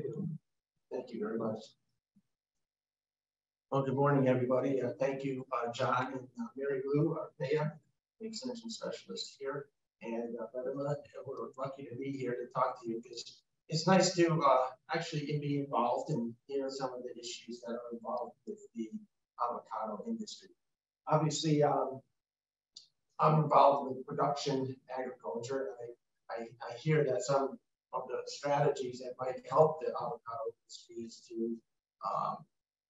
Thank you very much. Well, good morning, everybody. Uh, thank you, uh, John and uh, Mary Lou, our extension specialist here, and uh. We're lucky to be here to talk to you because it's nice to uh, actually be involved and hear some of the issues that are involved with the avocado industry. Obviously, um, I'm involved with production agriculture. I, I, I hear that some of the strategies that might help the avocado industries to um,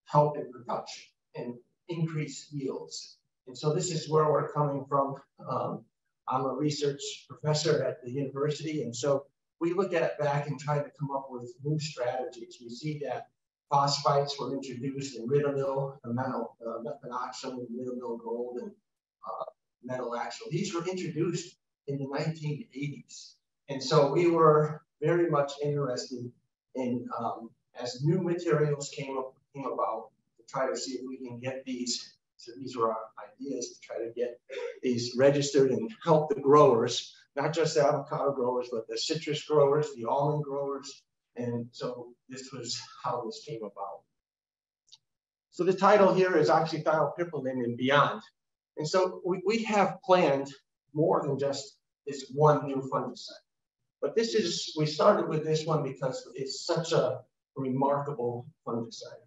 help in production and increase yields. And so this is where we're coming from. Um, I'm a research professor at the university. And so we look at it back and try to come up with new strategies. We see that phosphites were introduced in Ridomil, the metal, uh, mefenoxam, Ridomil gold, and uh, metalaxyl. These were introduced in the 1980s. And so we were very much interested in, um, as new materials came up, came about to try to see if we can get these. So these were our ideas to try to get these registered and help the growers, not just the avocado growers, but the citrus growers, the almond growers. And so this was how this came about. So the title here is oxathiapiprolin and beyond. And so we, we have planned more than just this one new fungicide. But this is, we started with this one because it's such a remarkable fungicide.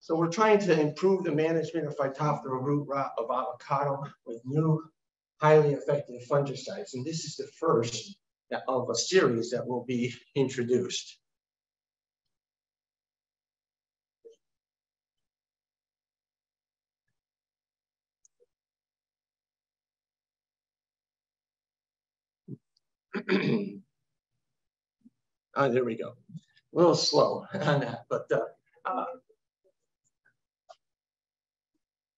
So we're trying to improve the management of Phytophthora root rot of avocado with new highly effective fungicides. And this is the first of a series that will be introduced. oh, there we go. A little slow on that, but uh, uh,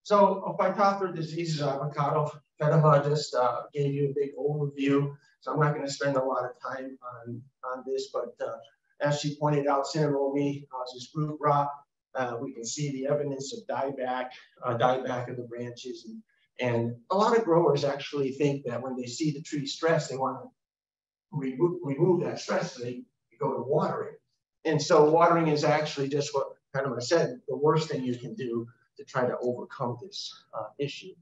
so Phytophthora diseases avocado. Fatima just uh, gave you a big overview, so I'm not going to spend a lot of time on, on this, but uh, as she pointed out, cinnamomi causes root rot. Uh, we can see the evidence of dieback, uh, dieback of the branches. And, and a lot of growers actually think that when they see the tree stressed, they want to remove, remove that stress, so they go to watering. And so watering is actually just what kind of I said, the worst thing you can do to try to overcome this uh, issue.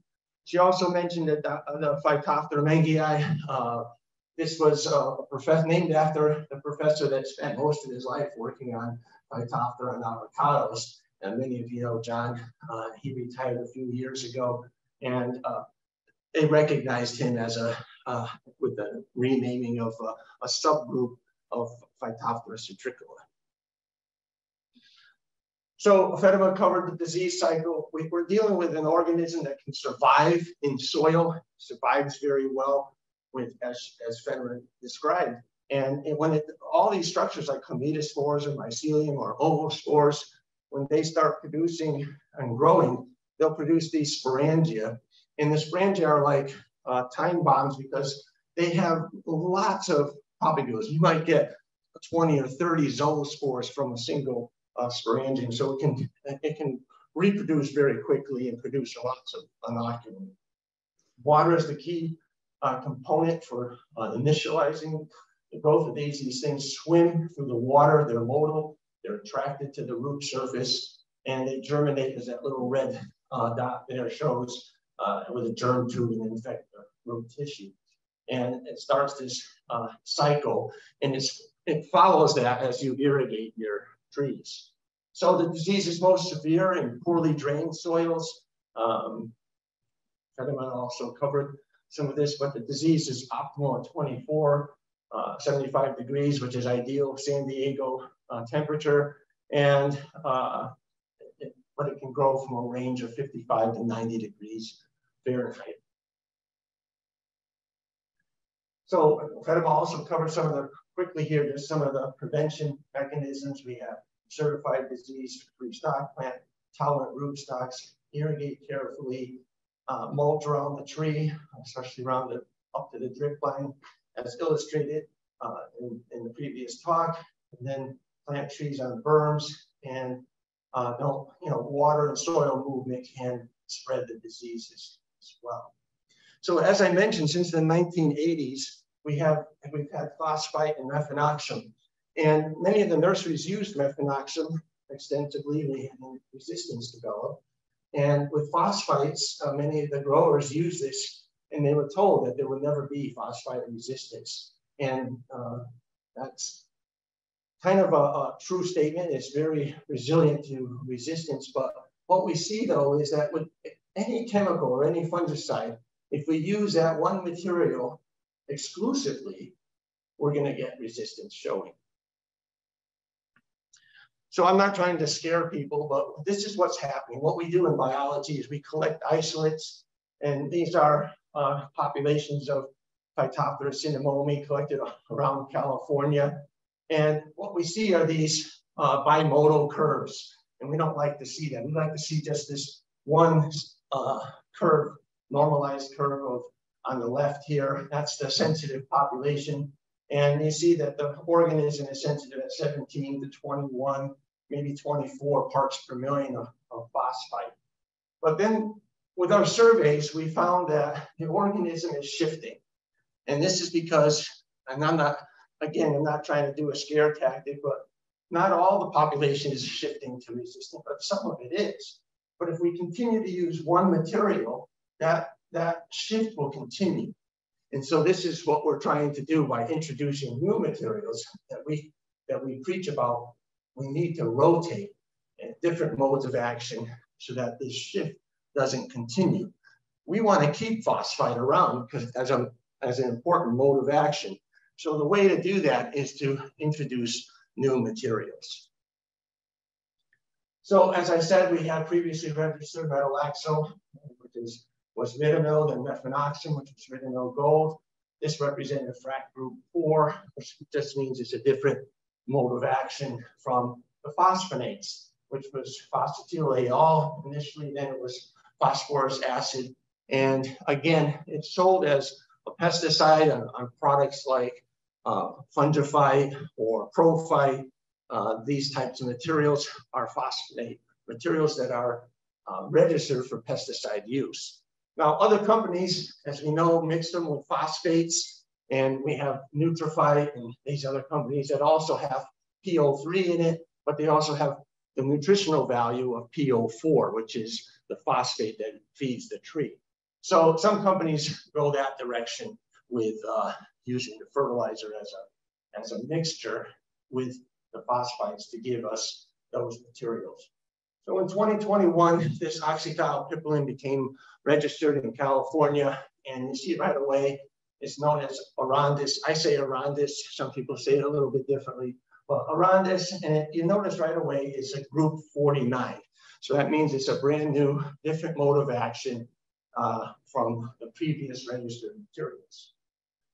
She also mentioned that the, the Phytophthora mengei, uh, this was uh, a professor named after the professor that spent most of his life working on Phytophthora and avocados. And many of you know John, uh, he retired a few years ago and uh, they recognized him as a, uh, with the renaming of a subgroup of Phytophthora citricola. So Fatima covered the disease cycle. We, are dealing with an organism that can survive in soil, survives very well with, as, as described. And, and when it, all these structures like chlamydospores or mycelium or oospores, when they start producing and growing, they'll produce these sporangia. And the sporangia are like uh, time bombs because they have lots of propagules. You might get 20 or 30 zoospores from a single uh, sporangium. So it can, it can reproduce very quickly and produce lots of inoculum. Water is the key uh, component for uh, initializing the growth of these. These things swim through the water, they're motile, they're attracted to the root surface, and they germinate as that little red uh, dot there shows uh, with a germ tube and infect the root tissue. And it starts this uh, cycle, and it follows that as you irrigate your trees. So the disease is most severe in poorly drained soils. Um, Fatima also covered some of this, but the disease is optimal at 24, uh, 75 degrees, which is ideal San Diego uh, temperature. And uh, it, but it can grow from a range of 55 to 90 degrees Fahrenheit. So Fatima also covered some of the, quickly here, just some of the prevention mechanisms. We have certified disease-free stock plant, tolerant rootstocks, irrigate carefully, uh, mulch around the tree, especially around the, up to the drip line, as illustrated uh, in, in, the previous talk, and then plant trees on berms, and uh, don't, you know, water and soil movement can spread the diseases as well. So as I mentioned, since the 1980s, we have we've had phosphite and mefenoxam And many of the nurseries used mefenoxam extensively and resistance developed. And with phosphites, uh, many of the growers use this and they were told that there would never be phosphite resistance. And uh, that's kind of a, a, true statement. It's very resilient to resistance. But what we see though is that with any chemical or any fungicide, if we use that one material exclusively, we're going to get resistance showing. So I'm not trying to scare people, but this is what's happening. What we do in biology is we collect isolates, and these are uh, populations of Phytophthora cinnamomi collected around California. And what we see are these uh, bimodal curves, and we don't like to see them. We like to see just this one uh, curve, normalized curve of on the left here. That's the sensitive population. And you see that the organism is sensitive at 17 to 21, maybe 24 parts per million of, of phosphite. But then with our surveys, we found that the organism is shifting. And this is because, and I'm not, again, I'm not trying to do a scare tactic, but not all the population is shifting to resistant, but some of it is. But if we continue to use one material, that, that shift will continue. And so this is what we're trying to do by introducing new materials that we, that we preach about. We need to rotate different modes of action so that this shift doesn't continue. We want to keep phosphite around because as, a, as an important mode of action. So the way to do that is to introduce new materials. So as I said, we had previously registered metalaxyl, which is, was Ridomil, and mefenoxam, which was Ridomil gold. This represented frac group four, which just means it's a different mode of action from the phosphonates, which was fosetyl-Al initially, then it was phosphorus acid. And again, it's sold as a pesticide on, on products like uh, Fungi-Phite or ProPhyt. Uh, these types of materials are phosphate materials that are uh, registered for pesticide use. Now, other companies, as we know, mix them with phosphates, and we have Nutri-Phite and these other companies that also have PO3 in it, but they also have the nutritional value of PO4, which is the phosphate that feeds the tree. So some companies go that direction with uh, using the fertilizer as a, as a mixture with the phosphites to give us those materials. So in 2021, this oxathiapiprolin became registered in California, and you see right away. It's known as Arondis. I say Arondis. Some people say it a little bit differently. But Arondis, and it, you notice right away, it's a group 49. So that means it's a brand new, different mode of action uh, from the previous registered materials.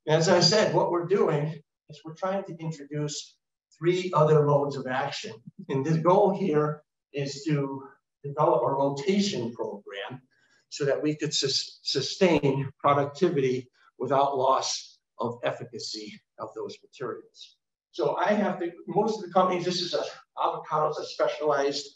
As I said, what we're doing is we're trying to introduce three other modes of action. And the goal here is to develop a rotation program so that we could sus sustain productivity without loss of efficacy of those materials. So I have to, most of the companies, this is a, avocado is a specialized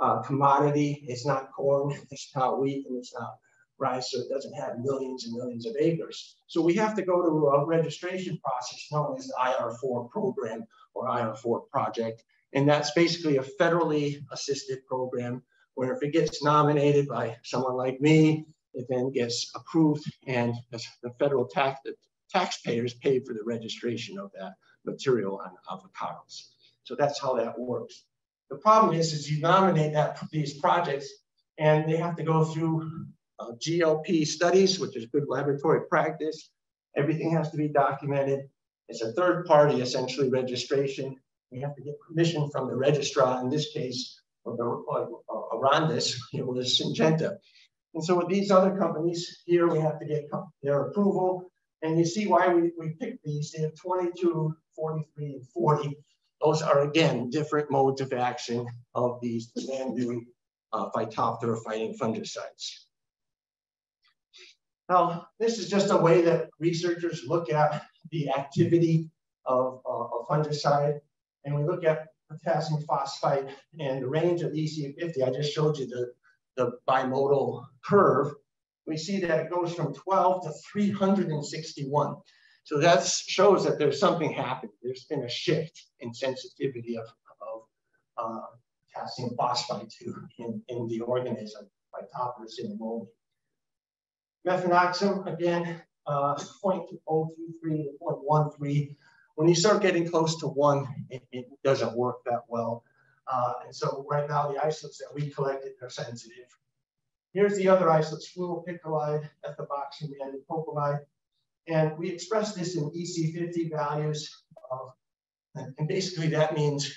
uh, commodity. It's not corn, it's not wheat, and it's not rice, so it doesn't have millions and millions of acres. So we have to go to a registration process known as the IR4 program or IR4 project. And that's basically a federally assisted program where if it gets nominated by someone like me, it then gets approved and the federal tax, the taxpayers pay for the registration of that material on avocados. So that's how that works. The problem is, is you nominate that, these projects and they have to go through uh, GLP studies, which is good laboratory practice. Everything has to be documented. It's a third party, essentially, registration. We have to get permission from the registrar, in this case, or the, uh, Arondis, it was Syngenta. And so with these other companies here, we have to get their approval. And you see why we, we picked these. They have 22, 43, and 40 those are, again, different modes of action of these demand uh, phytophthora fighting fungicides. Now, this is just a way that researchers look at the activity of uh, fungicide. And we look at potassium phosphate and the range of EC50. I just showed you the, the bimodal curve. We see that it goes from 12 to 361. So that shows that there's something happening. There's been a shift in sensitivity of, of uh, potassium phosphate to in, in the organism by Phytophthora cinnamomi. Mefenoxam, again, uh, 0.023 to 0.13. When you start getting close to one, it, it doesn't work that well. Uh, and so right now, the isolates that we collected are sensitive. Here's the other isolates, fluopicolide, ethaboxam, and propylide. And we express this in EC50 values. And basically that means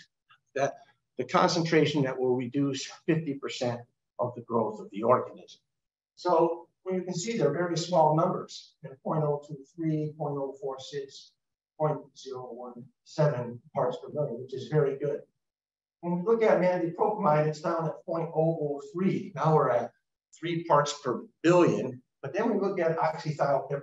that the concentration that will reduce 50% of the growth of the organism. So well, you can see they're very small numbers, 0.023, 0.046, 0.017 parts per million, which is very good. When we look at mandipropamid, it's down at 0.003. Now we're at three parts per billion. But then we look at oxathiapiprolin,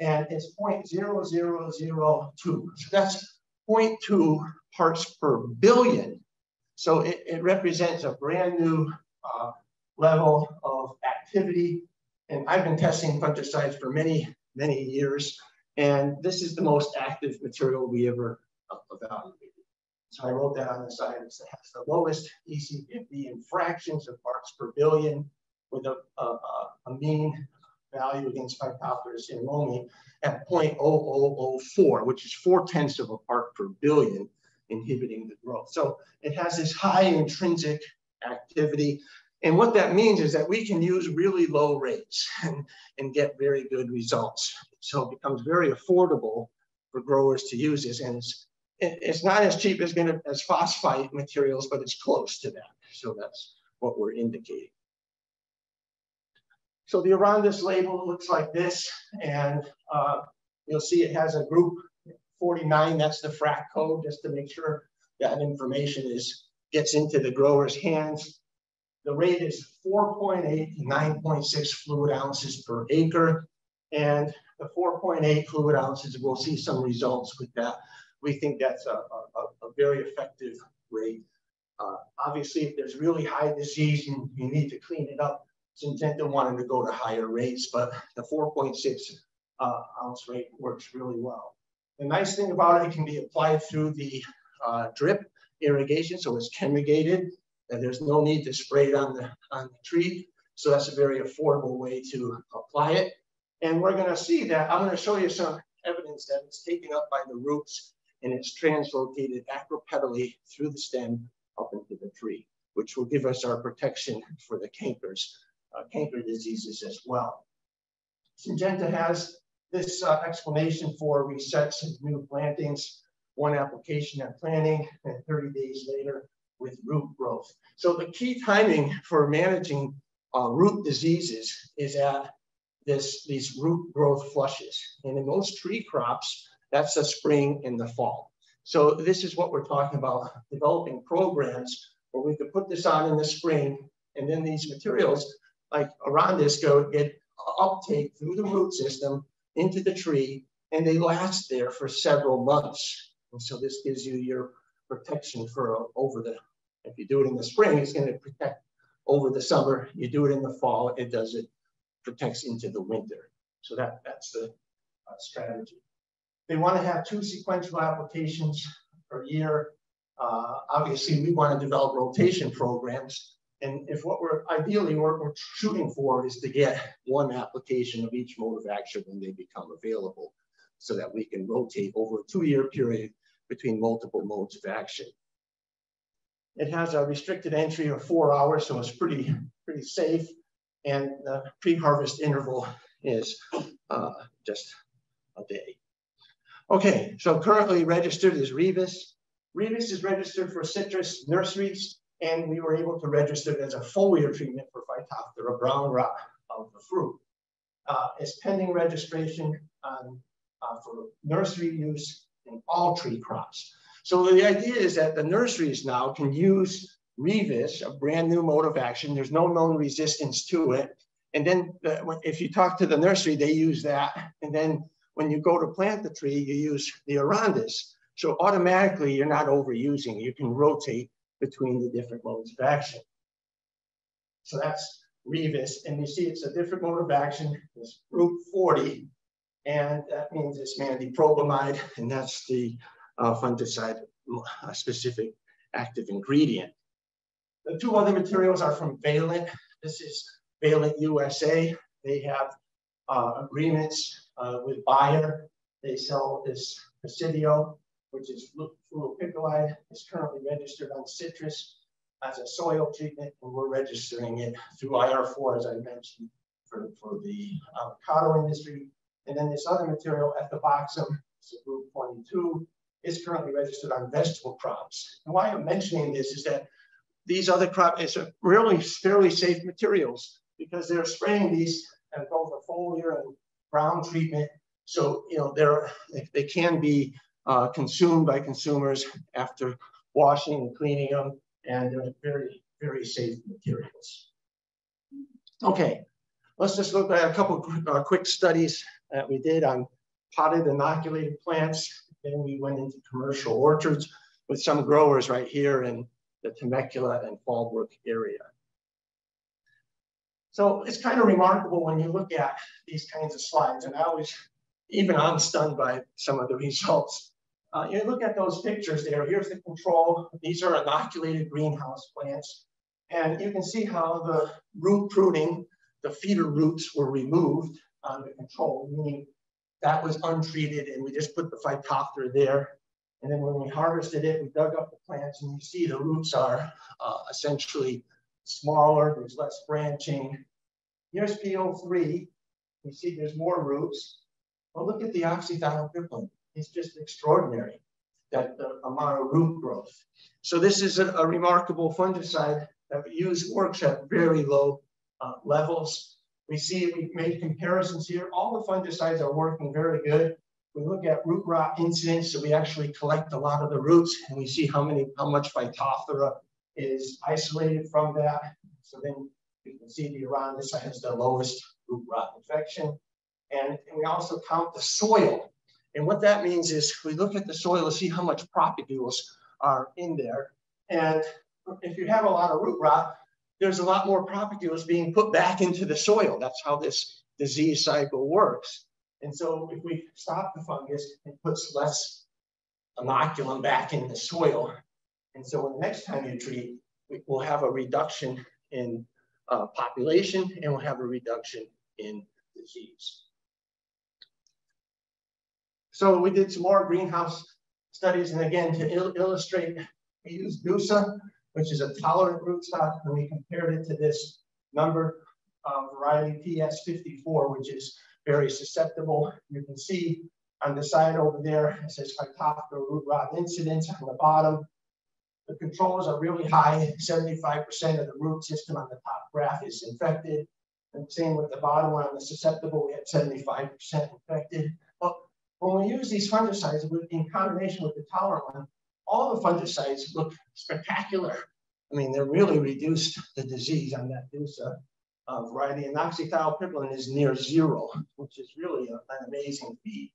and it's 0.0002. So that's 0.2 parts per billion. So it, it represents a brand new uh, level of activity. And I've been testing fungicides for many, many years. And this is the most active material we ever evaluated. So I wrote that on the side. It has the lowest EC50 in fractions of parts per billion with a, a, a mean value against Phytophthora cinnamomi at 0.0004, which is four tenths of a part per billion inhibiting the growth. So it has this high intrinsic activity. And what that means is that we can use really low rates and, and get very good results. So it becomes very affordable for growers to use this. And it's, it's not as cheap as, gonna, as phosphite materials, but it's close to that. So that's what we're indicating. So the Arondis label looks like this, and uh, you'll see it has a group 49, that's the FRAC code, just to make sure that information is gets into the grower's hands. The rate is 4.8 to 9.6 fluid ounces per acre. And the 4.8 fluid ounces, we'll see some results with that. We think that's a, a, a very effective rate. Uh, obviously, if there's really high disease and you need to clean it up, Syngenta wanted to go to higher rates, but the 4.6 uh, ounce rate works really well. The nice thing about it, it can be applied through the uh, drip irrigation, so it's chemigated, and there's no need to spray it on the, on the tree. So that's a very affordable way to apply it. And we're gonna see that, I'm gonna show you some evidence that it's taken up by the roots and it's translocated acropetally through the stem up into the tree, which will give us our protection for the cankers, uh, canker diseases as well. Syngenta has this uh, explanation for resets and new plantings, one application at planting, and 30 days later with root growth. So the key timing for managing uh, root diseases is at this, these root growth flushes. And in most tree crops, that's the spring and the fall. So this is what we're talking about, developing programs where we could put this on in the spring, and then these materials like Arondis go get uptake through the root system into the tree, and they last there for several months. And so this gives you your protection for over the, if you do it in the spring, it's gonna protect over the summer. You do it in the fall, it does it, protects into the winter. So that, that's the uh, strategy. They wanna have two sequential applications per year. Uh, obviously, we wanna develop rotation programs and if what we're ideally what we're shooting for is to get one application of each mode of action when they become available so that we can rotate over a two-year period between multiple modes of action. It has a restricted entry of four hours, so it's pretty, pretty safe. And the pre-harvest interval is uh, just a day. Okay, so currently registered is Revus. Revus is registered for citrus nurseries and we were able to register it as a foliar treatment for Phytophthora brown rot of the fruit. Uh, it's pending registration on, uh, for nursery use in all tree crops. So the idea is that the nurseries now can use Revus, a brand new mode of action. There's no known resistance to it. And then uh, if you talk to the nursery, they use that. And then when you go to plant the tree, you use the Arondis. So automatically you're not overusing. You can rotate between the different modes of action. So that's Revus, and you see it's a different mode of action. It's group 40, And that means it's mandipropamid, and that's the uh, fungicide specific active ingredient. The two other materials are from Valent. This is Valent USA. They have uh, agreements uh, with Bayer. They sell this Presidio, which is fluopicolide. It's currently registered on citrus as a soil treatment, and we're registering it through IR4, as I mentioned, for, for the avocado industry. And then this other material, ethaboxam, group 22, is currently registered on vegetable crops. And why I'm mentioning this is that these other crops are really fairly safe materials because they're spraying these and both a foliar and ground treatment. So, you know, they're, they can be uh, consumed by consumers after washing and cleaning them, and they're very, very safe materials. Okay, let's just look at a couple uh, quick studies that we did on potted inoculated plants. Then we went into commercial orchards with some growers right here in the Temecula and Fallbrook area. So it's kind of remarkable when you look at these kinds of slides, and I always, even I'm stunned by some of the results. Uh, you look at those pictures there, here's the control. These are inoculated greenhouse plants. And you can see how the root pruning, the feeder roots were removed on the control, meaning that was untreated and we just put the Phytophthora there. And then when we harvested it, we dug up the plants and you see the roots are uh, essentially smaller, there's less branching. Here's PO3, you see there's more roots. Well, look at the oxathiapiprolin. It's just extraordinary, that the amount of root growth. So this is a, a remarkable fungicide that we use, works at very low uh, levels. We see we made comparisons here. All the fungicides are working very good. We look at root rot incidence, so we actually collect a lot of the roots and we see how many, how much Phytophthora is isolated from that. So then you can see the Arandis has the lowest root rot infection. And, and we also count the soil. And what that means is we look at the soil to see how much propagules are in there. And if you have a lot of root rot, there's a lot more propagules being put back into the soil. That's how this disease cycle works. And so if we stop the fungus, it puts less inoculum back in the soil. And so the next time you treat, we'll have a reduction in uh, population and we'll have a reduction in disease. So we did some more greenhouse studies. And again, to il illustrate, we used DUSA, which is a tolerant rootstock, and we compared it to this number uh, variety PS54, which is very susceptible. You can see on the side over there, it says Phytophthora root rot incidence on the bottom. The controls are really high. 75% of the root system on the top graph is infected. And same with the bottom one on the susceptible, we had 75% infected. But when we use these fungicides in combination with the tolerant one, all the fungicides look spectacular. I mean, they're really reduced the disease on that DUSA uh, variety, and oxathiapiprolin is near zero, which is really a, an amazing feat.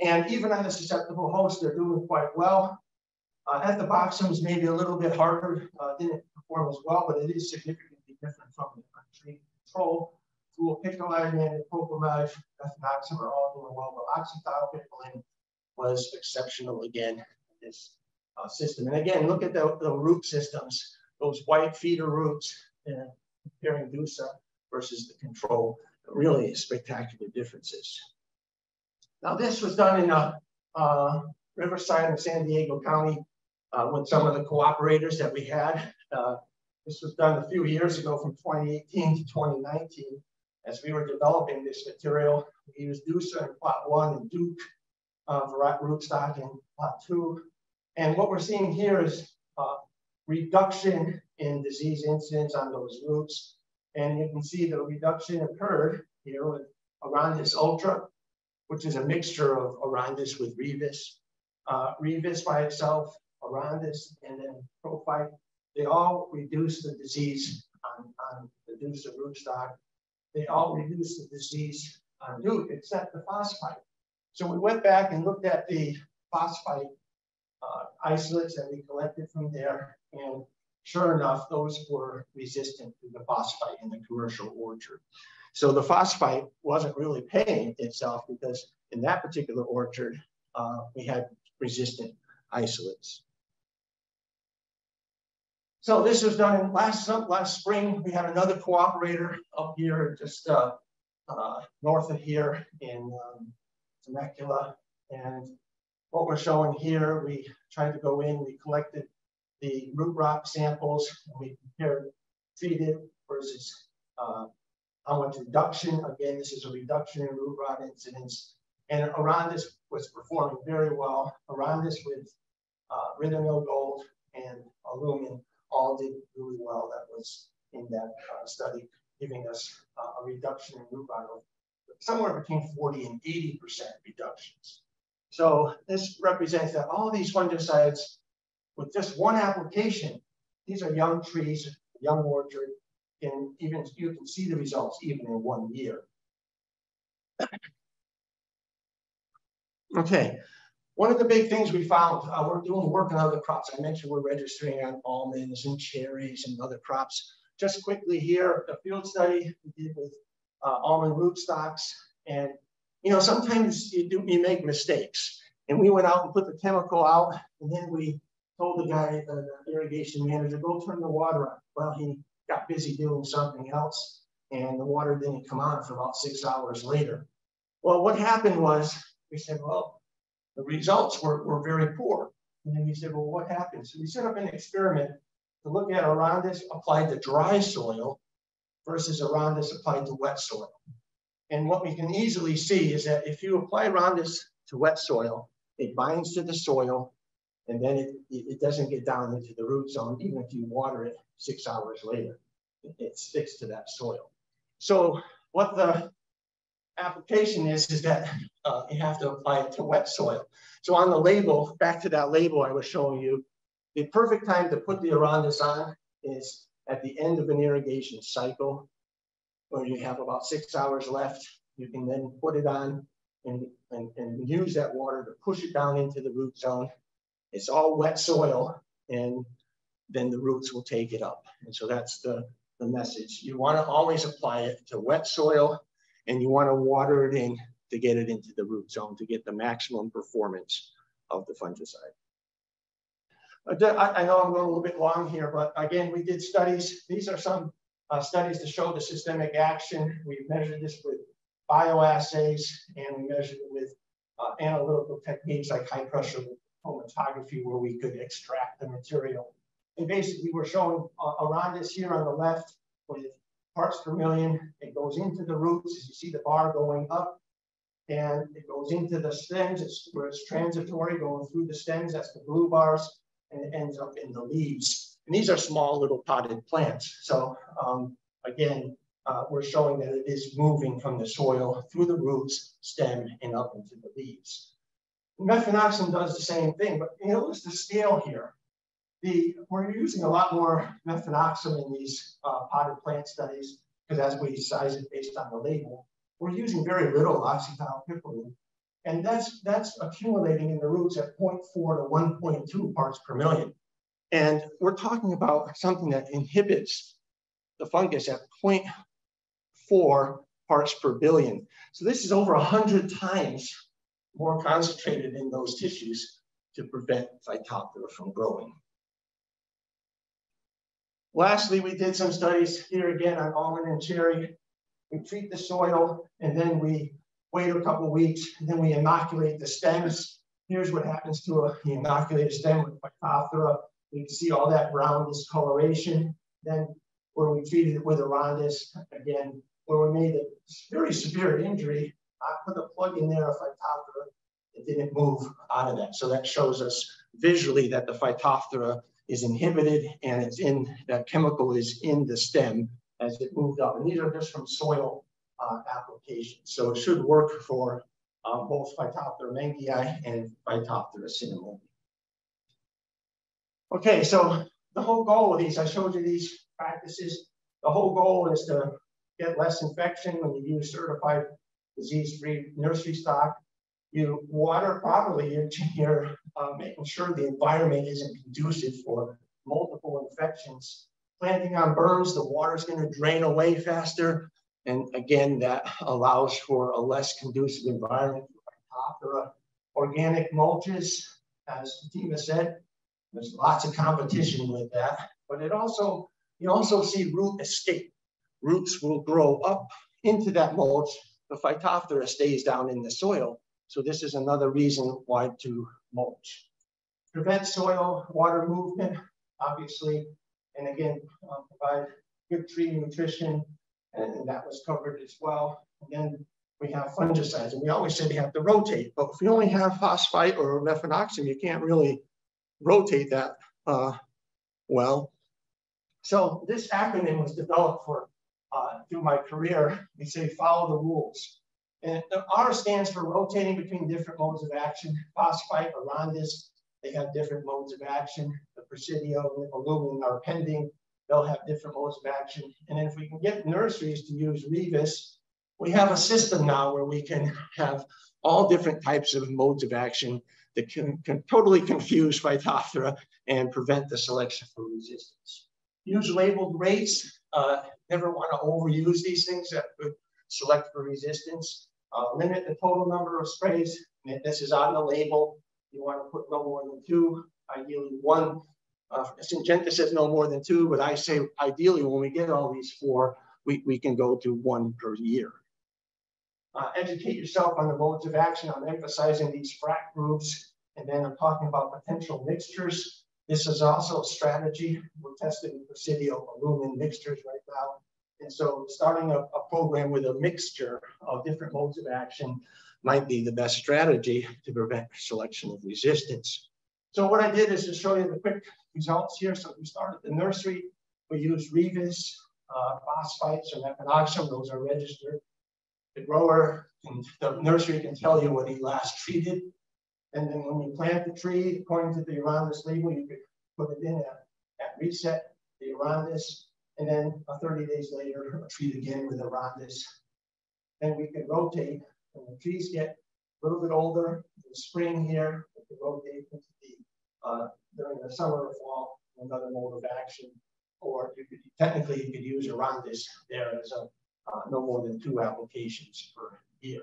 And even on a susceptible host, they're doing quite well. Uh, ethaboxam is maybe a little bit harder, uh, didn't perform as well, but it is significantly different from the untreated control. Fluopicolide and propamide, ethaboxam are all doing well, but oxathiapiprolin was exceptional again in this uh, system. And again, look at the, the root systems, those white feeder roots, uh, comparing DUSA versus the control, really spectacular differences. Now this was done in a, uh, Riverside of San Diego County uh, with some of the cooperators that we had. Uh, this was done a few years ago from 2018 to 2019. As we were developing this material, we used DUSA in plot one and Duke uh, rootstock in plot two. And what we're seeing here is uh, reduction in disease incidence on those roots. And you can see the reduction occurred here with Arandis ultra, which is a mixture of Arandis with Revus. Uh, Revus by itself, Arandis, and then ProPhyt, they all reduce the disease on, on the DUSA rootstock. They all reduce the disease on Duke, except the phosphite. So we went back and looked at the phosphite isolates that we collected from there, and Sure enough, those were resistant to the phosphite in the commercial orchard. So the phosphite wasn't really paying itself because in that particular orchard, uh, we had resistant isolates. So this was done last last spring. We had another cooperator up here, just uh, uh, north of here in um, Temecula. And what we're showing here, we tried to go in, we collected the root rot samples, and we compared treated versus uh, how much reduction. Again, this is a reduction in root rot incidence. And Arondis was performing very well. Arondis with uh, Gold and Elumin all did really well. That was in that uh, study, giving us uh, a reduction in root rot of somewhere between 40 and 80% reductions. So this represents that all these fungicides with just one application, these are young trees, young orchard, and even you can see the results even in one year. okay, one of the big things we found, uh, we're doing work on other crops. I mentioned we're registering on almonds and cherries and other crops. Just quickly here, a field study we did with uh, almond rootstocks. And, you know, sometimes you do, you make mistakes. And we went out and put the chemical out and then we told the guy, the, the irrigation manager, go turn the water on. Well, he got busy doing something else and the water didn't come on for about six hours later. Well, what happened was we said, well, the results were, were very poor. And then we said, well, what happened? So we set up an experiment to look at Arondis applied to dry soil versus Arondis applied to wet soil. And what we can easily see is that if you apply Arondis to wet soil, it binds to the soil and then it, it doesn't get down into the root zone, even if you water it six hours later, it, it sticks to that soil. So what the application is, is that uh, you have to apply it to wet soil. So on the label, back to that label I was showing you, the perfect time to put the Arondis on is at the end of an irrigation cycle, where you have about six hours left. You can then put it on and, and, and use that water to push it down into the root zone. It's all wet soil, and then the roots will take it up. And so that's the, the message. You want to always apply it to wet soil, and you want to water it in to get it into the root zone to get the maximum performance of the fungicide. Uh, I, know I'm going a little bit long here, but again, we did studies. These are some uh, studies to show the systemic action. We measured this with bioassays and we measured it with uh, analytical techniques like high pressure chromatography where we could extract the material. And basically we're showing uh, Arondis here on the left with parts per million. It goes into the roots as you see the bar going up and it goes into the stems. It's where it's transitory going through the stems. That's the blue bars and it ends up in the leaves. And these are small little potted plants. So um, again, uh, we're showing that it is moving from the soil through the roots, stem, and up into the leaves. Mefenoxam does the same thing, but you notice the scale here. The, we're using a lot more mefenoxam in these uh, potted plant studies because as we size it based on the label, we're using very little oxathiapiprolin and that's, that's accumulating in the roots at 0.4 to 1.2 parts per million. And we're talking about something that inhibits the fungus at 0.4 parts per billion. So this is over 100 times more concentrated in those tissues to prevent Phytophthora from growing. Lastly, we did some studies here again on almond and cherry. We treat the soil and then we wait a couple weeks, and then we inoculate the stems. Here's what happens to a inoculated stem with Phytophthora. You can see all that brown discoloration. Then where we treated it with a Arondis, again, where we made a very severe injury, I put a plug in there of Phytophthora. It didn't move out of that. So that shows us visually that the Phytophthora is inhibited and it's in, that chemical is in the stem as it moved up. And these are just from soil uh, applications. So it should work for uh, both Phytophthora mengei and Phytophthora cinnamomi. Okay, so the whole goal of these, I showed you these practices. The whole goal is to get less infection when you use certified disease-free nursery stock. You water properly, you're, you're uh, making sure the environment isn't conducive for multiple infections. Planting on berms, the water is going to drain away faster. And again, that allows for a less conducive environment for. Organic mulches, as Fatima said, there's lots of competition with that, but it also, you also see root escape. Roots will grow up into that mulch. The Phytophthora stays down in the soil. So this is another reason why to mulch. Prevent soil water movement, obviously, and again, uh, provide good tree nutrition, and, that was covered as well. And then we have fungicides, and we always say we have to rotate, but if you only have phosphite or mefenoxam, you can't really rotate that uh, well. So this acronym was developed for uh, through my career. We say follow the rules. And the R stands for rotating between different modes of action. Phosphite or Rondis, they have different modes of action. The Presidio Elumin are pending. They'll have different modes of action. And if we can get nurseries to use Revus, we have a system now where we can have all different types of modes of action that can, can totally confuse Phytophthora and prevent the selection for resistance. Use labeled rates. Uh, never want to overuse these things that could select for resistance. Uh, limit the total number of sprays. This is on the label. You want to put no more than two, ideally one. Uh, Syngenta says no more than two, but I say ideally when we get all these four, we, we can go to one per year. Uh, educate yourself on the modes of action. I'm emphasizing these frac groups, and then I'm talking about potential mixtures. This is also a strategy. We're testing Presidio Elumin mixtures right now. And so starting a, a, program with a mixture of different modes of action might be the best strategy to prevent selection of resistance. So what I did is to show you the quick results here. So we started the nursery. We used Revus, uh, phosphites, or mefenoxam. Those are registered. The grower, and the nursery can tell you what he last treated. And then when you plant the tree, according to the Arondis label, you could put it in at, at reset, the Arondis, and then uh, 30 days later, treat again with Arondis. And we can rotate. When the trees get a little bit older, in the spring here, we can rotate into the, uh, during the summer or fall, another mode of action. Or you could, technically, you could use Arondis there as a uh, no more than two applications per year.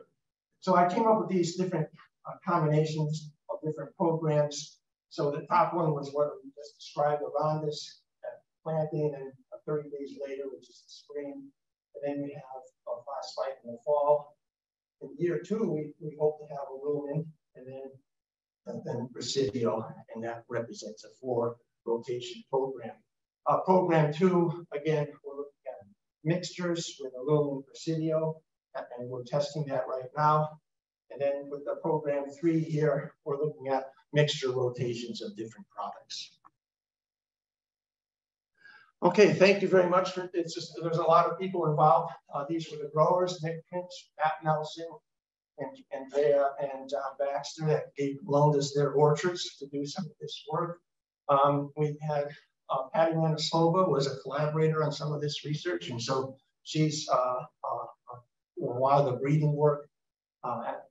So I came up with these different uh, combinations of different programs. So the top one was what we just described, around Arondis planting, and 30 days later, which is the spring. And then we have a phosphite in the fall. In year two, we, we hope to have Elumin and then, and then Presidio, and that represents a four rotation program. Uh, program two, again, we're mixtures with Elumin Presidio, and we're testing that right now. And then with the program three here, we're looking at mixture rotations of different products. Okay, thank you very much. For, it's just there's a lot of people involved. Uh, these were the growers, Nick Pinch, Pat Nelson, and Andrea and John Baxter that gave loaned us their orchards to do some of this work. Um, we had uh, Patty Manosalva was a collaborator on some of this research, and so she's uh, uh, a lot of the breeding work uh, at,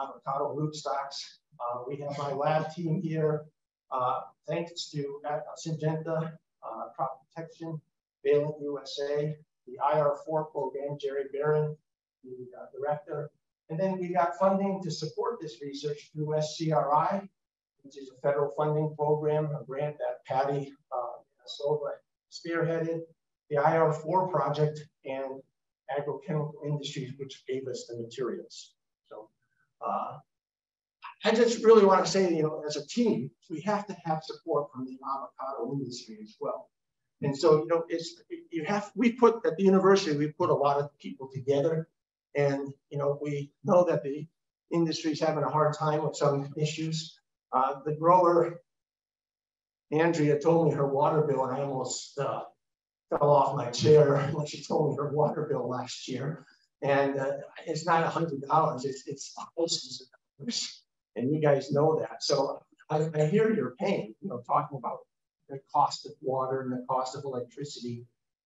avocado rootstocks. Uh, we have my lab team here. Uh, thanks to Syngenta uh, crop protection, Valent USA, the IR4 program, Jerry Baron, the uh, director. And then we got funding to support this research through SCRI, which is a federal funding program, a grant that Patty uh, Silva spearheaded, the IR4 project, and agrochemical industries, which gave us the materials. So uh, I just really want to say, you know, as a team, we have to have support from the avocado industry as well. And so, you know, it's you have we put at the university we put a lot of people together, and you know we know that the industry is having a hard time with some issues. Uh, the grower Andrea told me her water bill, and I almost uh, fell off my chair when she told me her water bill last year. And uh, it's not a hundred dollars; it's it's thousands of dollars, and you guys know that. So I, I hear your pain, you know, talking about the cost of water and the cost of electricity.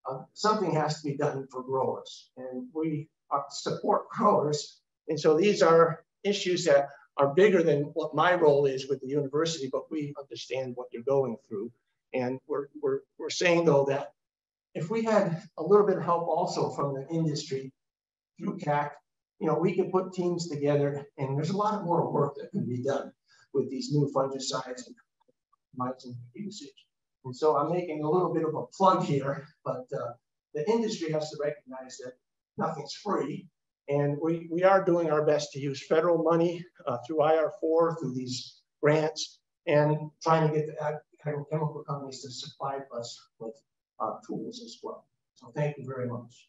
Uh, something has to be done for growers, and we uh, support growers. And so these are issues that are bigger than what my role is with the university, but we understand what you're going through. And we're, we're, we're saying though that if we had a little bit of help also from the industry through CAC, you know, we could put teams together and there's a lot more work that can be done with these new fungicides and and usage. And so I'm making a little bit of a plug here, but uh, the industry has to recognize that nothing's free. And we, we are doing our best to use federal money uh, through IR4, through these grants, and trying to get the chemical companies to supply us with uh, tools as well. So thank you very much.